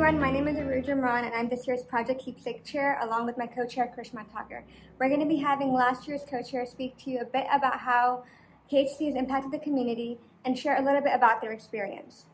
everyone, my name is Aruj Imran and I'm this year's Project Keepsake Chair along with my co-chair Krishma Thakur. We're going to be having last year's co-chair speak to you a bit about how KHC has impacted the community and share a little bit about their experience.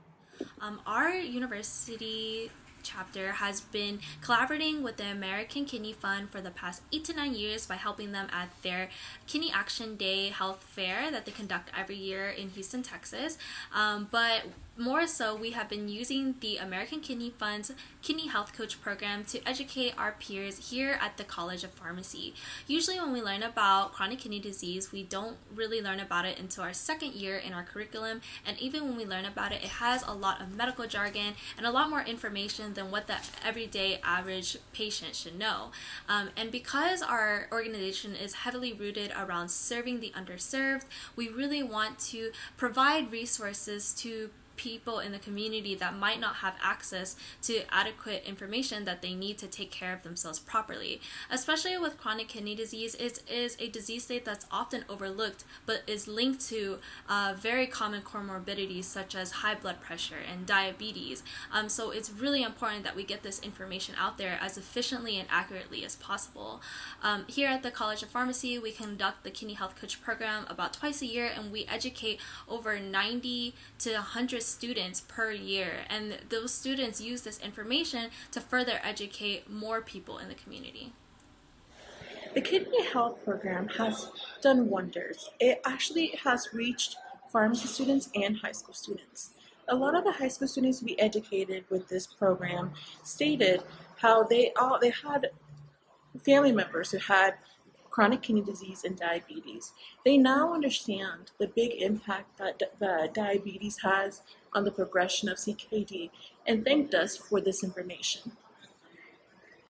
Um, our university chapter has been collaborating with the American Kidney Fund for the past eight to nine years by helping them at their Kidney Action Day health fair that they conduct every year in Houston, Texas. Um, but more so, we have been using the American Kidney Fund's Kidney Health Coach program to educate our peers here at the College of Pharmacy. Usually, when we learn about chronic kidney disease, we don't really learn about it until our second year in our curriculum, and even when we learn about it, it has a lot of medical jargon and a lot more information than what the everyday average patient should know. Um, and because our organization is heavily rooted around serving the underserved, we really want to provide resources to people in the community that might not have access to adequate information that they need to take care of themselves properly. Especially with chronic kidney disease, it is a disease state that's often overlooked but is linked to uh, very common comorbidities such as high blood pressure and diabetes. Um, so it's really important that we get this information out there as efficiently and accurately as possible. Um, here at the College of Pharmacy, we conduct the Kidney Health Coach program about twice a year and we educate over 90 to 100 students per year, and those students use this information to further educate more people in the community. The Kidney Health Program has done wonders. It actually has reached pharmacy students and high school students. A lot of the high school students we educated with this program stated how they all they had family members who had chronic kidney disease and diabetes. They now understand the big impact that the diabetes has on the progression of CKD and thanked us for this information.